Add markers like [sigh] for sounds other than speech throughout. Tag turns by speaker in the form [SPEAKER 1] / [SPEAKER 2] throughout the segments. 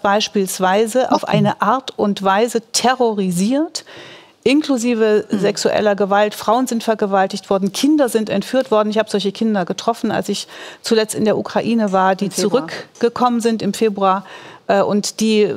[SPEAKER 1] beispielsweise auf eine Art und Weise terrorisiert, inklusive mhm. sexueller Gewalt. Frauen sind vergewaltigt worden, Kinder sind entführt worden. Ich habe solche Kinder getroffen, als ich zuletzt in der Ukraine war, die zurückgekommen sind im Februar äh, und die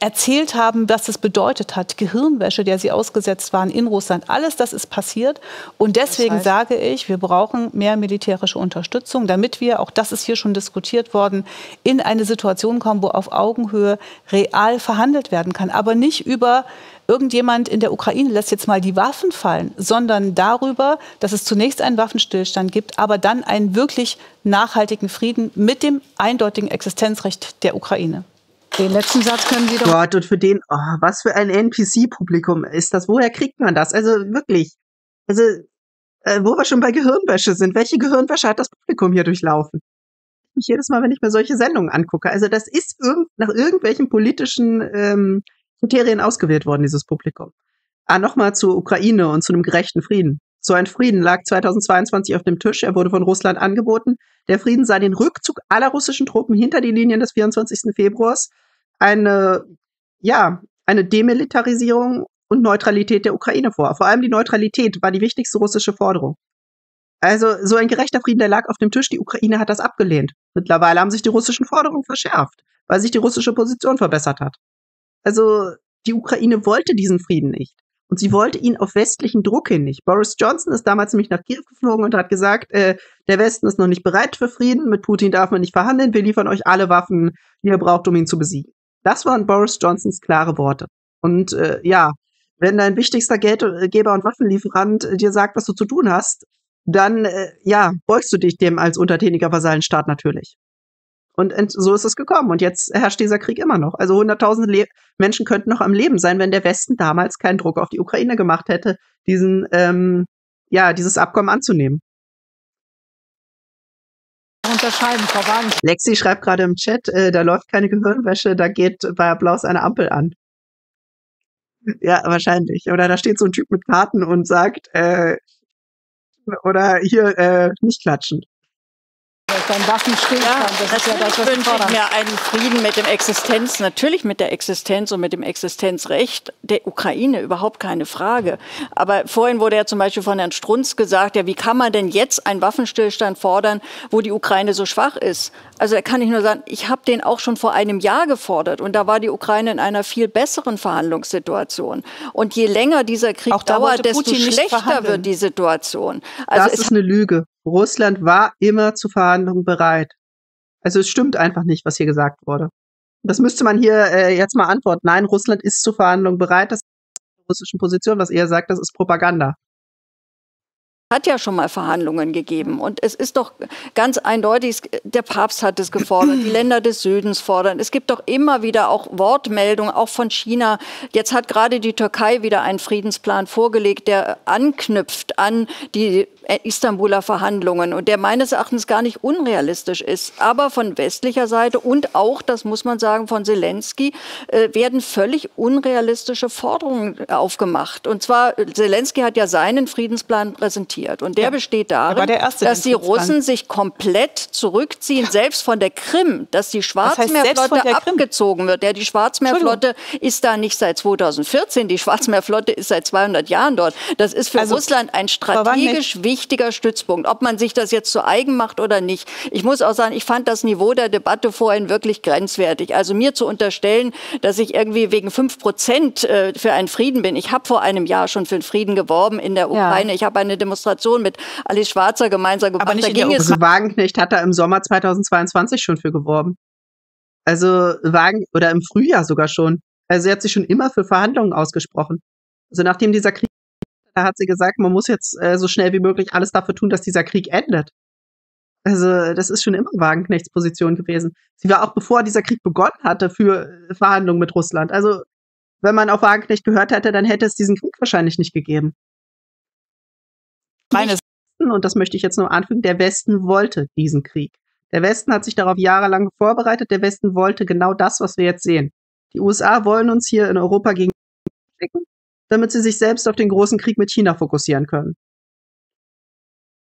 [SPEAKER 1] erzählt haben, was das bedeutet hat. Gehirnwäsche, der sie ausgesetzt waren in Russland. Alles das ist passiert. Und deswegen das heißt, sage ich, wir brauchen mehr militärische Unterstützung, damit wir, auch das ist hier schon diskutiert worden, in eine Situation kommen, wo auf Augenhöhe real verhandelt werden kann. Aber nicht über irgendjemand in der Ukraine lässt jetzt mal die Waffen fallen, sondern darüber, dass es zunächst einen Waffenstillstand gibt, aber dann einen wirklich nachhaltigen Frieden mit dem eindeutigen Existenzrecht der Ukraine.
[SPEAKER 2] Den letzten Satz können Sie doch.
[SPEAKER 3] Gott, und für den, oh, was für ein NPC-Publikum ist das? Woher kriegt man das? Also wirklich. Also, äh, wo wir schon bei Gehirnwäsche sind, welche Gehirnwäsche hat das Publikum hier durchlaufen? Ich jedes Mal, wenn ich mir solche Sendungen angucke. Also, das ist irgend, nach irgendwelchen politischen ähm, Kriterien ausgewählt worden, dieses Publikum. Ah, nochmal zur Ukraine und zu einem gerechten Frieden. So ein Frieden lag 2022 auf dem Tisch. Er wurde von Russland angeboten. Der Frieden sah den Rückzug aller russischen Truppen hinter die Linien des 24. Februars eine, ja, eine Demilitarisierung und Neutralität der Ukraine vor. Vor allem die Neutralität war die wichtigste russische Forderung. Also so ein gerechter Frieden, der lag auf dem Tisch. Die Ukraine hat das abgelehnt. Mittlerweile haben sich die russischen Forderungen verschärft, weil sich die russische Position verbessert hat. Also die Ukraine wollte diesen Frieden nicht. Und sie wollte ihn auf westlichen Druck hin nicht. Boris Johnson ist damals nämlich nach Kiew geflogen und hat gesagt, äh, der Westen ist noch nicht bereit für Frieden, mit Putin darf man nicht verhandeln, wir liefern euch alle Waffen, die ihr braucht, um ihn zu besiegen. Das waren Boris Johnsons klare Worte. Und äh, ja, wenn dein wichtigster Geldgeber und Waffenlieferant äh, dir sagt, was du zu tun hast, dann äh, ja, beugst du dich dem als untertäniger Vasallenstaat natürlich. Und so ist es gekommen. Und jetzt herrscht dieser Krieg immer noch. Also hunderttausende Le Menschen könnten noch am Leben sein, wenn der Westen damals keinen Druck auf die Ukraine gemacht hätte, diesen, ähm, ja, dieses Abkommen anzunehmen
[SPEAKER 2] unterscheiden, Frau Wagen.
[SPEAKER 3] Lexi schreibt gerade im Chat, äh, da läuft keine Gehirnwäsche, da geht bei Applaus eine Ampel an. Ja, wahrscheinlich. Oder da steht so ein Typ mit Karten und sagt, äh, oder hier äh, nicht klatschen
[SPEAKER 2] ein Waffenstillstand. Ja,
[SPEAKER 4] das ist ja das, was wünsche ich mir einen Frieden mit dem Existenz, natürlich mit der Existenz und mit dem Existenzrecht der Ukraine, überhaupt keine Frage. Aber vorhin wurde ja zum Beispiel von Herrn Strunz gesagt, ja, wie kann man denn jetzt einen Waffenstillstand fordern, wo die Ukraine so schwach ist? Also da kann ich nur sagen, ich habe den auch schon vor einem Jahr gefordert und da war die Ukraine in einer viel besseren Verhandlungssituation. Und je länger dieser Krieg dauert, desto schlechter wird die Situation.
[SPEAKER 3] Also das ist eine Lüge. Russland war immer zu Verhandlungen bereit. Also es stimmt einfach nicht, was hier gesagt wurde. Das müsste man hier äh, jetzt mal antworten. Nein, Russland ist zu Verhandlungen bereit. Das ist die russische Position. Was er sagt, das ist Propaganda
[SPEAKER 4] hat ja schon mal Verhandlungen gegeben. Und es ist doch ganz eindeutig, der Papst hat es gefordert, die Länder des Südens fordern. Es gibt doch immer wieder auch Wortmeldungen, auch von China. Jetzt hat gerade die Türkei wieder einen Friedensplan vorgelegt, der anknüpft an die Istanbuler Verhandlungen und der meines Erachtens gar nicht unrealistisch ist. Aber von westlicher Seite und auch, das muss man sagen, von Zelensky äh, werden völlig unrealistische Forderungen aufgemacht. Und zwar, Zelensky hat ja seinen Friedensplan präsentiert und der ja, besteht darin, der dass die Russen sich komplett zurückziehen, selbst von der Krim, dass die Schwarzmeerflotte das heißt abgezogen wird. Ja, die Schwarzmeerflotte ist da nicht seit 2014, die Schwarzmeerflotte ist seit 200 Jahren dort. Das ist für also, Russland ein strategisch wichtiger wichtiger Stützpunkt, ob man sich das jetzt zu eigen macht oder nicht. Ich muss auch sagen, ich fand das Niveau der Debatte vorhin wirklich grenzwertig. Also mir zu unterstellen, dass ich irgendwie wegen fünf Prozent äh, für einen Frieden bin. Ich habe vor einem Jahr schon für den Frieden geworben in der Ukraine. Ja. Ich habe eine Demonstration mit Alice Schwarzer gemeinsam gemacht.
[SPEAKER 3] Aber nicht da ging es Wagenknecht hat da im Sommer 2022 schon für geworben. Also Wagen oder im Frühjahr sogar schon. Also er hat sich schon immer für Verhandlungen ausgesprochen. Also nachdem dieser Krieg hat sie gesagt, man muss jetzt äh, so schnell wie möglich alles dafür tun, dass dieser Krieg endet. Also, das ist schon immer Wagenknechts Position gewesen. Sie war auch bevor dieser Krieg begonnen hatte für äh, Verhandlungen mit Russland. Also, wenn man auf Wagenknecht gehört hätte, dann hätte es diesen Krieg wahrscheinlich nicht gegeben. Meines und das möchte ich jetzt nur anfügen, der Westen wollte diesen Krieg. Der Westen hat sich darauf jahrelang vorbereitet. Der Westen wollte genau das, was wir jetzt sehen. Die USA wollen uns hier in Europa gegen damit sie sich selbst auf den großen Krieg mit China fokussieren können.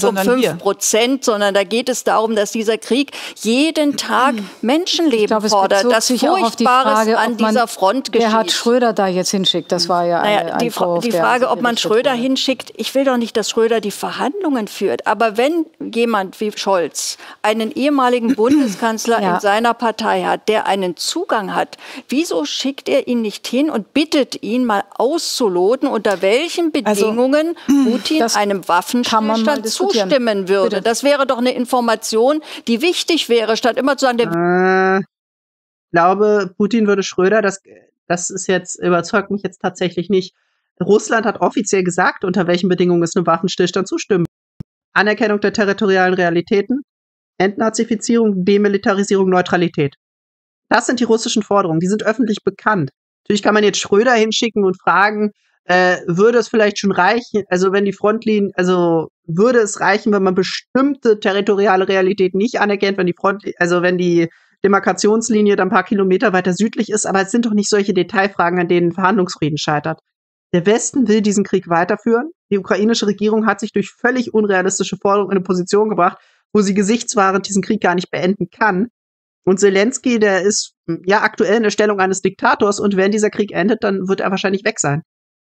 [SPEAKER 1] Sondern
[SPEAKER 4] um
[SPEAKER 1] wir.
[SPEAKER 4] fünf Prozent, sondern da geht es darum, dass dieser Krieg jeden Tag Menschenleben
[SPEAKER 2] glaube,
[SPEAKER 4] fordert,
[SPEAKER 2] auch auf die
[SPEAKER 4] Furchtbares
[SPEAKER 2] Frage,
[SPEAKER 4] an
[SPEAKER 2] man
[SPEAKER 4] dieser Front geschieht.
[SPEAKER 2] Gerhard Schröder da jetzt hinschickt. Das war ja
[SPEAKER 4] Naja,
[SPEAKER 2] ein
[SPEAKER 4] die,
[SPEAKER 2] Vorwurf,
[SPEAKER 4] die Frage, ob man
[SPEAKER 2] gerichtet
[SPEAKER 4] Schröder
[SPEAKER 2] wurde.
[SPEAKER 4] hinschickt, ich will doch nicht, dass Schröder die Verhandlungen führt. Aber wenn jemand wie Scholz einen ehemaligen [clears throat] Bundeskanzler
[SPEAKER 2] Ja.
[SPEAKER 4] in seiner Partei hat, der einen Zugang hat, wieso schickt er ihn nicht hin und bittet ihn mal auszuloten, unter welchen
[SPEAKER 1] Also,
[SPEAKER 4] Bedingungen [clears throat] Putin
[SPEAKER 2] das
[SPEAKER 4] einem
[SPEAKER 2] man
[SPEAKER 4] Waffenstillstand
[SPEAKER 2] diskutieren.
[SPEAKER 4] zustimmen würde?
[SPEAKER 2] Bitte.
[SPEAKER 4] Das wäre doch eine Information, die wichtig wäre, statt immer zu sagen, der
[SPEAKER 3] Äh, ich glaube, Putin würde Schröder, das, das ist jetzt, überzeugt mich jetzt tatsächlich nicht. Russland hat offiziell gesagt, unter welchen Bedingungen es einem Waffenstillstand zustimmen. Anerkennung der territorialen Realitäten, Entnazifizierung, Demilitarisierung, Neutralität. Das sind die russischen Forderungen, die sind öffentlich bekannt. Natürlich kann man jetzt Schröder hinschicken und fragen, äh, würde es vielleicht schon reichen, also wenn die Frontlinien, also würde es reichen, wenn man bestimmte territoriale Realitäten nicht anerkennt, wenn die Front, also wenn die Demarkationslinie dann ein paar Kilometer weiter südlich ist, aber es sind doch nicht solche Detailfragen, an denen Verhandlungsfrieden scheitert. Der Westen will diesen Krieg weiterführen. Die ukrainische Regierung hat sich durch völlig unrealistische Forderungen in eine Position gebracht, wo sie gesichtswahrend diesen Krieg gar nicht beenden kann. Und Zelensky, der ist ja aktuell in der Stellung eines Diktators und wenn dieser Krieg endet, dann wird er wahrscheinlich weg sein.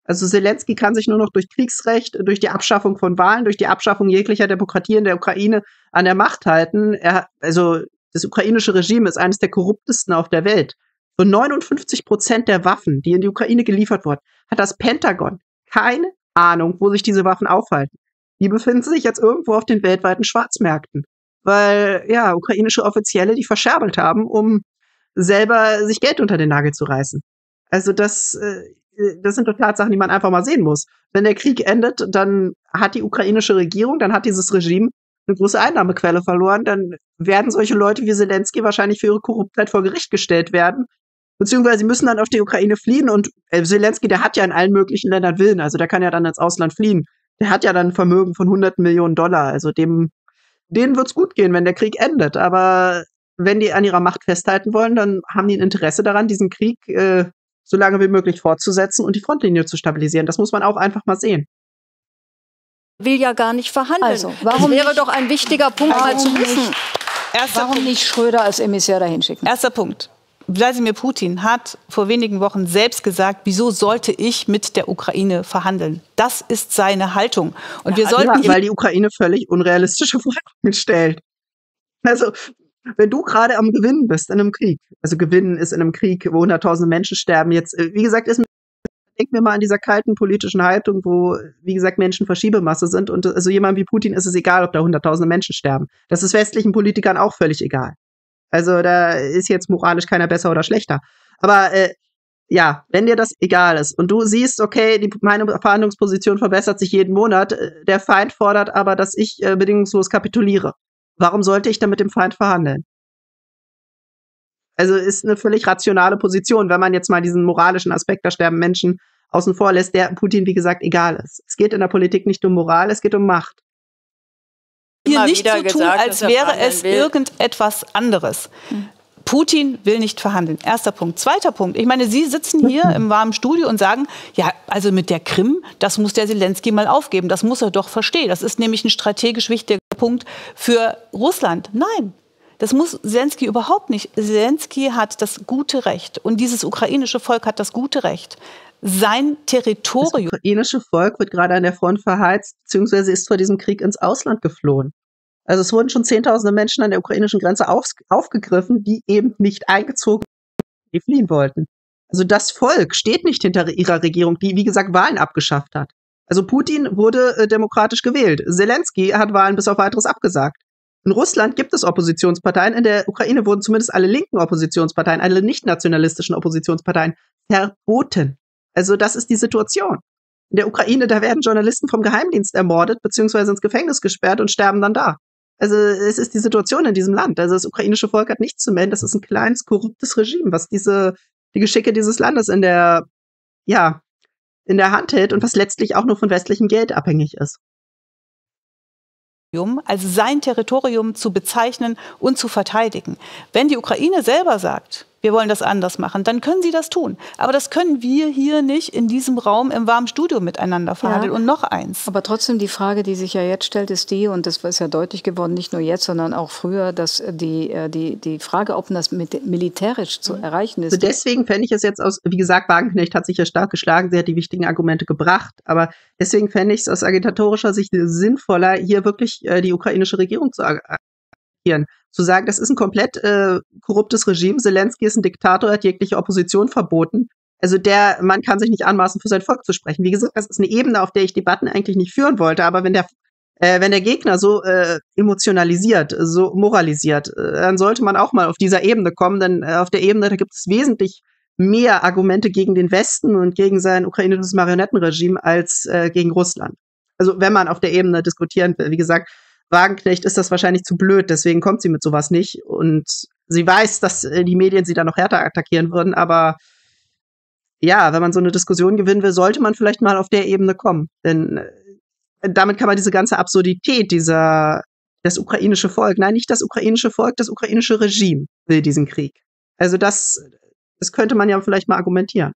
[SPEAKER 3] Also Zelensky kann sich nur noch durch Kriegsrecht, durch die Abschaffung von Wahlen, durch die Abschaffung jeglicher Demokratie in der Ukraine an der Macht halten. Er, also das ukrainische Regime ist eines der korruptesten auf der Welt. Von 59 Prozent der Waffen, die in die Ukraine geliefert wurden, hat das Pentagon keine Ahnung, wo sich diese Waffen aufhalten. Die befinden sich jetzt irgendwo auf den weltweiten Schwarzmärkten, weil ja ukrainische Offizielle die verscherbelt haben, um selber sich Geld unter den Nagel zu reißen. Also das, äh, das sind doch Tatsachen, die man einfach mal sehen muss. Wenn der Krieg endet, dann hat die ukrainische Regierung, dann hat dieses Regime eine große Einnahmequelle verloren, dann werden solche Leute wie Zelensky wahrscheinlich für ihre Korruptheit vor Gericht gestellt werden. Beziehungsweise sie müssen dann auf die Ukraine fliehen und äh, Zelensky, der hat ja in allen möglichen Ländern Willen, also der kann ja dann ins Ausland fliehen. Der hat ja dann ein Vermögen von hunderten Millionen Dollar, also dem, denen wird's gut gehen, wenn der Krieg endet. Aber wenn die an ihrer Macht festhalten wollen, dann haben die ein Interesse daran, diesen Krieg äh, so lange wie möglich fortzusetzen und die Frontlinie zu stabilisieren. Das muss man auch einfach mal sehen.
[SPEAKER 4] will ja gar nicht verhandeln.
[SPEAKER 2] Also, warum
[SPEAKER 4] das wäre
[SPEAKER 2] nicht-
[SPEAKER 4] doch ein wichtiger Punkt mal
[SPEAKER 2] Warum
[SPEAKER 4] zu
[SPEAKER 2] nicht?
[SPEAKER 4] wissen.
[SPEAKER 1] Erster
[SPEAKER 2] Warum
[SPEAKER 1] Punkt.
[SPEAKER 2] nicht Schröder als Emissär dahin schicken?
[SPEAKER 1] Erster Punkt. Wladimir Putin hat vor wenigen Wochen selbst gesagt, wieso sollte ich mit der Ukraine verhandeln? Das ist seine Haltung. Und wir sollten
[SPEAKER 3] ja, weil die Ukraine völlig unrealistische [laughs] Forderungen stellt. Also, wenn du gerade am Gewinnen bist in einem Krieg, also Gewinnen ist in einem Krieg, wo hunderttausende Menschen sterben, jetzt, äh, wie gesagt, ist denken wir mal an dieser kalten politischen Haltung, wo, wie gesagt, Menschen Verschiebemasse sind und also jemand wie Putin ist es egal, ob da hunderttausende Menschen sterben. Das ist westlichen Politikern auch völlig egal. Also da ist jetzt moralisch keiner besser oder schlechter. Aber äh, ja, wenn dir das egal ist und du siehst, okay, die, meine Verhandlungsposition verbessert sich jeden Monat, äh, der Feind fordert aber, dass ich äh, bedingungslos kapituliere. Warum sollte ich dann mit dem Feind verhandeln? Also ist eine völlig rationale Position, wenn man jetzt mal diesen moralischen Aspekt, da sterben Menschen außen vor lässt, der Putin, wie gesagt, egal ist. Es geht in der Politik nicht um Moral, es geht um Macht.
[SPEAKER 1] hier nicht so tun,
[SPEAKER 4] gesagt,
[SPEAKER 1] als wäre es
[SPEAKER 4] will.
[SPEAKER 1] irgendetwas anderes. Putin will nicht verhandeln. Erster Punkt. Zweiter Punkt. Ich meine, Sie sitzen hier im warmen Studio und sagen, ja, also mit der Krim, das muss der Zelensky mal aufgeben. Das muss er doch verstehen. Das ist nämlich ein strategisch wichtiger Punkt für Russland. Nein. Das muss Zelensky überhaupt nicht. Zelensky hat das gute Recht und dieses ukrainische Volk hat das gute Recht, sein
[SPEAKER 3] Das
[SPEAKER 1] Territorium
[SPEAKER 3] ukrainische Volk wird gerade an der Front verheizt, beziehungsweise ist vor diesem Krieg ins Ausland geflohen. Also es wurden schon zehntausende Menschen an der ukrainischen Grenze auf, aufgegriffen, die eben nicht eingezogen, die fliehen wollten. Also das Volk steht nicht hinter ihrer Regierung, die, wie gesagt, Wahlen abgeschafft hat. Also Putin wurde äh, demokratisch gewählt. Zelensky hat Wahlen bis auf weiteres abgesagt. In Russland gibt es Oppositionsparteien. In der Ukraine wurden zumindest alle linken Oppositionsparteien, alle nicht nationalistischen Oppositionsparteien verboten. Also das ist die Situation. In der Ukraine, da werden Journalisten vom Geheimdienst ermordet, beziehungsweise ins Gefängnis gesperrt und sterben dann da. Also es ist die Situation in diesem Land. Also das ukrainische Volk hat nichts zu melden. Das ist ein kleines, korruptes Regime, was diese, die Geschicke dieses Landes in der, ja, in der Hand hält und was letztlich auch nur von westlichem Geld abhängig ist.
[SPEAKER 1] als sein Territorium zu bezeichnen und zu verteidigen. Wenn die Ukraine selber sagt, wir wollen das anders machen, dann können sie das tun. Aber das können wir hier nicht in diesem Raum im warmen Studio miteinander verhandeln. Ja. Und noch eins.
[SPEAKER 2] Aber trotzdem die Frage, die sich ja jetzt stellt, ist die, und das ist ja deutlich geworden, nicht nur jetzt, sondern auch früher, dass die, äh, die, die Frage, ob das militärisch zu mhm. erreichen ist.
[SPEAKER 3] Also deswegen fände ich es jetzt aus, wie gesagt, Wagenknecht hat sich ja stark geschlagen, sie hat die wichtigen Argumente gebracht, aber deswegen fände ich es aus agitatorischer Sicht sinnvoller, hier wirklich äh, die ukrainische Regierung zu attackieren zu sagen, das ist ein komplett äh, korruptes Regime, Zelensky ist ein Diktator, hat jegliche Opposition verboten. Also der man kann sich nicht anmaßen, für sein Volk zu sprechen. Wie gesagt, das ist eine Ebene, auf der ich Debatten eigentlich nicht führen wollte, aber wenn der äh, wenn der Gegner so äh, emotionalisiert, so moralisiert, äh, dann sollte man auch mal auf dieser Ebene kommen, denn äh, auf der Ebene, da gibt es wesentlich mehr Argumente gegen den Westen und gegen sein ukrainisches Marionettenregime als äh, gegen Russland. Also wenn man auf der Ebene diskutieren will, wie gesagt, Wagenknecht ist das wahrscheinlich zu blöd, deswegen kommt sie mit sowas nicht. Und sie weiß, dass äh, die Medien sie dann noch härter attackieren würden, aber ja, wenn man so eine Diskussion gewinnen will, sollte man vielleicht mal auf der Ebene kommen. Denn äh, damit kann man diese ganze Absurdität dieser, das ukrainische Volk, nein, nicht das ukrainische Volk, das ukrainische Regime will diesen Krieg. Also das, das könnte man ja vielleicht mal argumentieren.